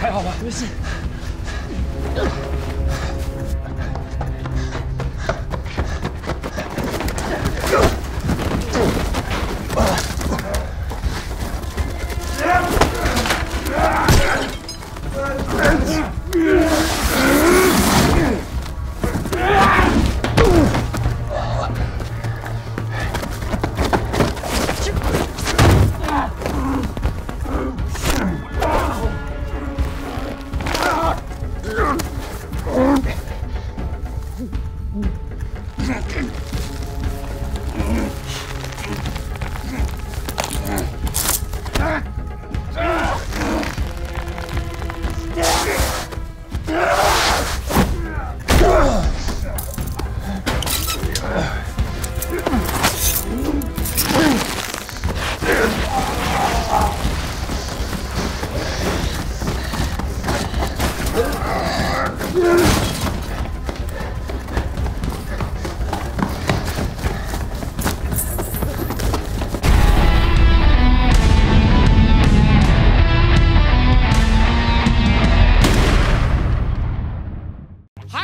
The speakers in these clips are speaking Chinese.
还好吧？没事。Блять! Yeah.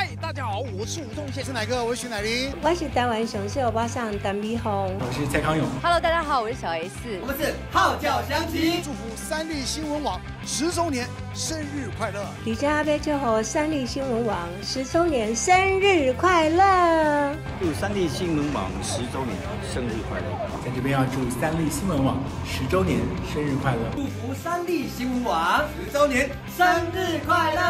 嗨，大家好，我是吴宗宪，是哪个？我是徐乃麟。我是台湾雄秀巴上单碧红。我是蔡康永。Hello，大家好，我是小 S。我们是号角响起，祝福三立新闻网十周年生日快乐！李佳贝祝贺三立新闻网十周年生日快乐！祝三立新闻网十周年生日快乐！在这边要祝三立新闻网十周年生日快乐！祝福三立新闻网十周年生日快乐！